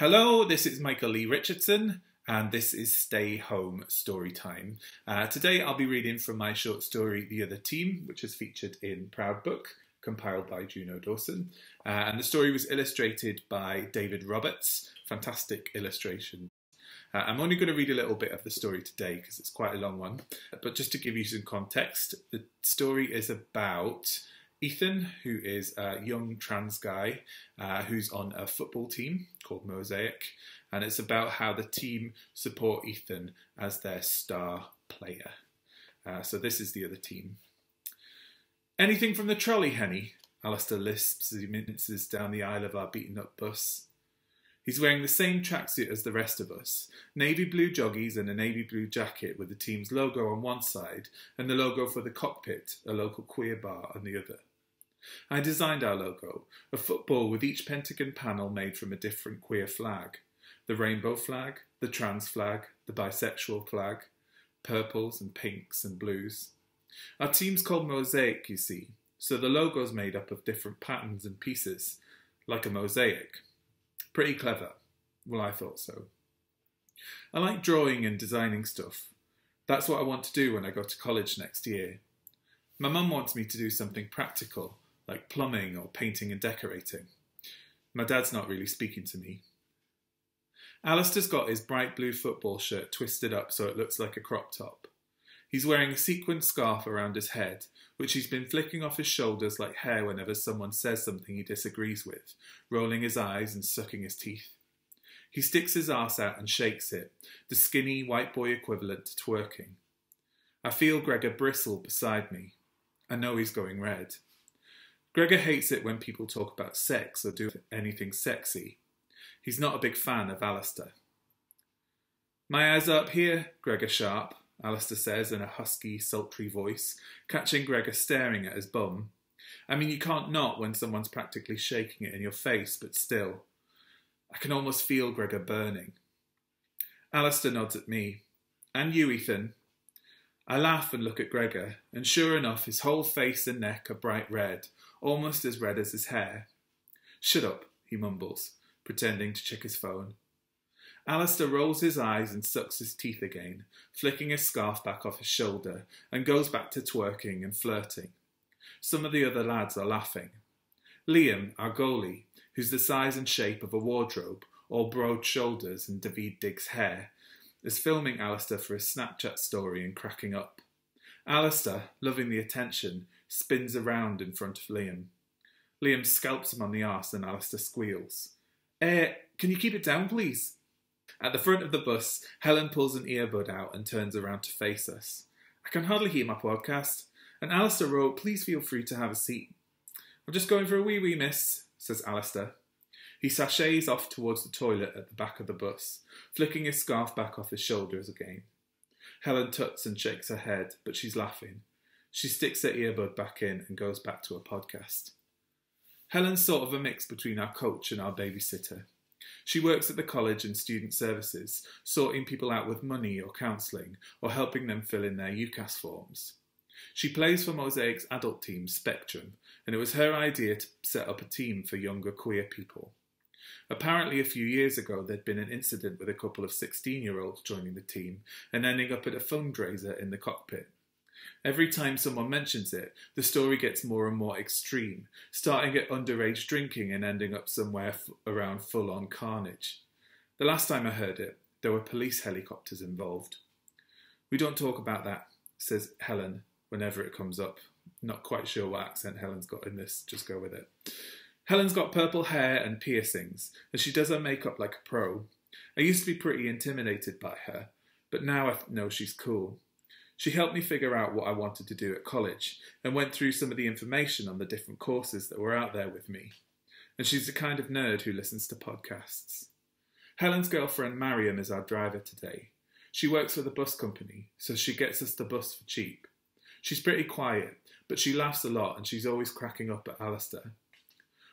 Hello, this is Michael Lee Richardson, and this is Stay Home Story Time. Uh, today I'll be reading from my short story The Other Team, which is featured in Proud Book, compiled by Juno Dawson. Uh, and the story was illustrated by David Roberts. Fantastic illustration. Uh, I'm only going to read a little bit of the story today because it's quite a long one. But just to give you some context, the story is about Ethan, who is a young trans guy uh, who's on a football team called Mosaic, and it's about how the team support Ethan as their star player. Uh, so this is the other team. Anything from the trolley, Henny? Alistair lisps as he minces down the aisle of our beaten up bus. He's wearing the same tracksuit as the rest of us navy blue joggies and a navy blue jacket with the team's logo on one side and the logo for the cockpit, a local queer bar, on the other. I designed our logo, a football with each pentagon panel made from a different queer flag the rainbow flag, the trans flag, the bisexual flag, purples and pinks and blues. Our team's called Mosaic, you see, so the logo's made up of different patterns and pieces, like a mosaic. Pretty clever. Well, I thought so. I like drawing and designing stuff. That's what I want to do when I go to college next year. My mum wants me to do something practical, like plumbing or painting and decorating. My dad's not really speaking to me. Alistair's got his bright blue football shirt twisted up so it looks like a crop top. He's wearing a sequined scarf around his head, which he's been flicking off his shoulders like hair whenever someone says something he disagrees with, rolling his eyes and sucking his teeth. He sticks his arse out and shakes it, the skinny white boy equivalent to twerking. I feel Gregor bristle beside me. I know he's going red. Gregor hates it when people talk about sex or do anything sexy. He's not a big fan of Alistair. My eyes are up here, Gregor Sharp, Alistair says in a husky, sultry voice, catching Gregor staring at his bum. I mean, you can't not when someone's practically shaking it in your face, but still. I can almost feel Gregor burning. Alistair nods at me. And you, Ethan. I laugh and look at Gregor, and sure enough, his whole face and neck are bright red, almost as red as his hair. Shut up, he mumbles, pretending to check his phone. Alistair rolls his eyes and sucks his teeth again, flicking his scarf back off his shoulder, and goes back to twerking and flirting. Some of the other lads are laughing. Liam, our goalie, who's the size and shape of a wardrobe, all broad shoulders and Daveed Diggs hair, is filming Alistair for his Snapchat story and cracking up. Alistair, loving the attention, spins around in front of Liam. Liam scalps him on the arse and Alistair squeals. Eh, can you keep it down, please? At the front of the bus, Helen pulls an earbud out and turns around to face us. I can hardly hear my podcast. And Alistair wrote, please feel free to have a seat. I'm just going for a wee wee, miss, says Alistair. He sachets off towards the toilet at the back of the bus, flicking his scarf back off his shoulders again. Helen tuts and shakes her head, but she's laughing. She sticks her earbud back in and goes back to her podcast. Helen's sort of a mix between our coach and our babysitter. She works at the college and student services, sorting people out with money or counselling, or helping them fill in their UCAS forms. She plays for Mosaic's adult team, Spectrum, and it was her idea to set up a team for younger queer people. Apparently, a few years ago, there'd been an incident with a couple of 16 year olds joining the team and ending up at a fundraiser in the cockpit. Every time someone mentions it, the story gets more and more extreme, starting at underage drinking and ending up somewhere around full on carnage. The last time I heard it, there were police helicopters involved. We don't talk about that, says Helen whenever it comes up. Not quite sure what accent Helen's got in this, just go with it. Helen's got purple hair and piercings, and she does her makeup like a pro. I used to be pretty intimidated by her, but now I know she's cool. She helped me figure out what I wanted to do at college and went through some of the information on the different courses that were out there with me. And she's the kind of nerd who listens to podcasts. Helen's girlfriend Mariam is our driver today. She works for the bus company, so she gets us the bus for cheap. She's pretty quiet, but she laughs a lot and she's always cracking up at Alistair.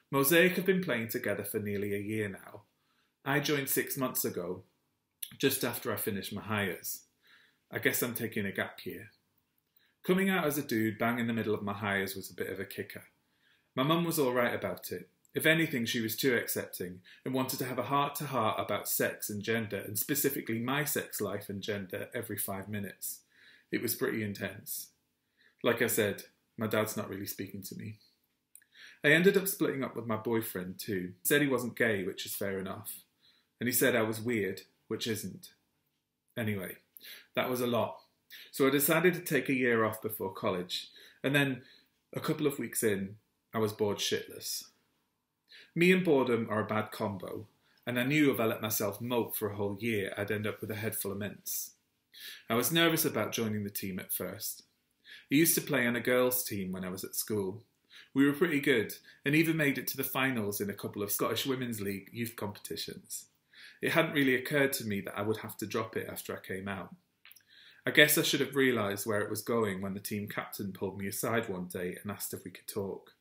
Mosaic have been playing together for nearly a year now. I joined six months ago, just after I finished my Highers. I guess I'm taking a gap year. Coming out as a dude bang in the middle of my Highers was a bit of a kicker. My mum was alright about it. If anything, she was too accepting and wanted to have a heart to heart about sex and gender, and specifically my sex life and gender, every five minutes. It was pretty intense. Like I said, my dad's not really speaking to me. I ended up splitting up with my boyfriend too. He said he wasn't gay, which is fair enough. And he said I was weird, which isn't. Anyway, that was a lot. So I decided to take a year off before college, and then a couple of weeks in, I was bored shitless. Me and boredom are a bad combo, and I knew if I let myself mope for a whole year, I'd end up with a head full of mints. I was nervous about joining the team at first. I used to play on a girls' team when I was at school. We were pretty good, and even made it to the finals in a couple of Scottish Women's League youth competitions. It hadn't really occurred to me that I would have to drop it after I came out. I guess I should have realised where it was going when the team captain pulled me aside one day and asked if we could talk.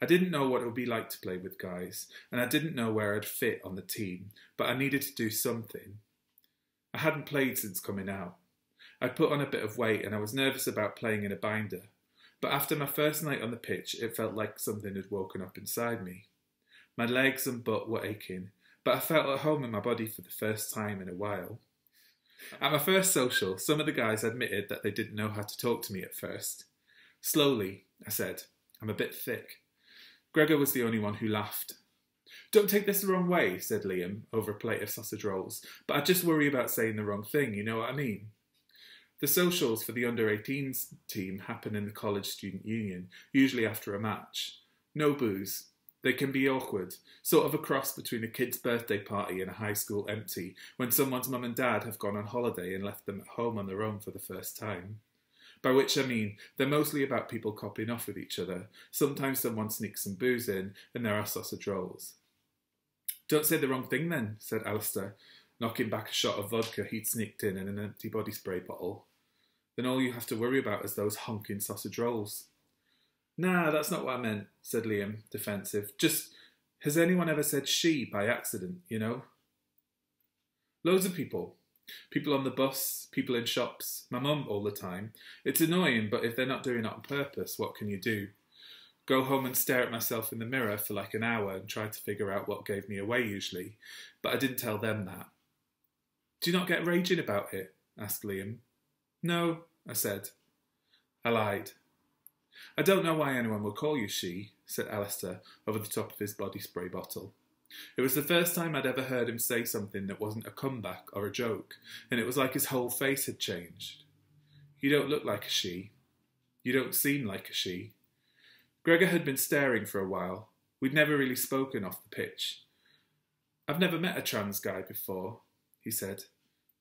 I didn't know what it would be like to play with guys, and I didn't know where I'd fit on the team, but I needed to do something. I hadn't played since coming out. I'd put on a bit of weight and I was nervous about playing in a binder, but after my first night on the pitch, it felt like something had woken up inside me. My legs and butt were aching, but I felt at home in my body for the first time in a while. At my first social, some of the guys admitted that they didn't know how to talk to me at first. Slowly, I said, I'm a bit thick. Gregor was the only one who laughed. Don't take this the wrong way, said Liam over a plate of sausage rolls, but I just worry about saying the wrong thing, you know what I mean? The socials for the under 18s team happen in the college student union, usually after a match. No booze, they can be awkward, sort of a cross between a kid's birthday party and a high school empty, when someone's mum and dad have gone on holiday and left them at home on their own for the first time. By which I mean, they're mostly about people copying off with each other. Sometimes someone sneaks some booze in, and there are sausage rolls. Don't say the wrong thing then, said Alistair, knocking back a shot of vodka he'd sneaked in in an empty body spray bottle. Then all you have to worry about is those honking sausage rolls. Nah, that's not what I meant, said Liam, defensive. Just, has anyone ever said she by accident, you know? Loads of people. People on the bus, people in shops, my mum all the time. It's annoying, but if they're not doing it on purpose, what can you do? Go home and stare at myself in the mirror for like an hour and try to figure out what gave me away usually, but I didn't tell them that. Do you not get raging about it? asked Liam. No, I said. I lied. I don't know why anyone would call you she, said Alistair over the top of his body spray bottle. It was the first time I'd ever heard him say something that wasn't a comeback or a joke, and it was like his whole face had changed. You don't look like a she. You don't seem like a she. Gregor had been staring for a while. We'd never really spoken off the pitch. I've never met a trans guy before, he said.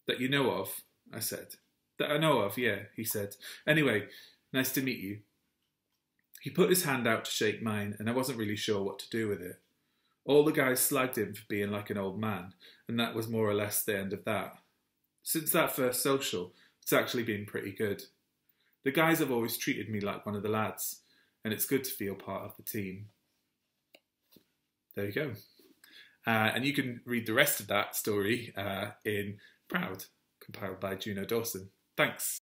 That you know of, I said. That I know of, yeah, he said. Anyway, nice to meet you. He put his hand out to shake mine, and I wasn't really sure what to do with it. All the guys slagged him for being like an old man, and that was more or less the end of that. Since that first social, it's actually been pretty good. The guys have always treated me like one of the lads, and it's good to feel part of the team. There you go. Uh, and you can read the rest of that story uh, in Proud, compiled by Juno Dawson. Thanks.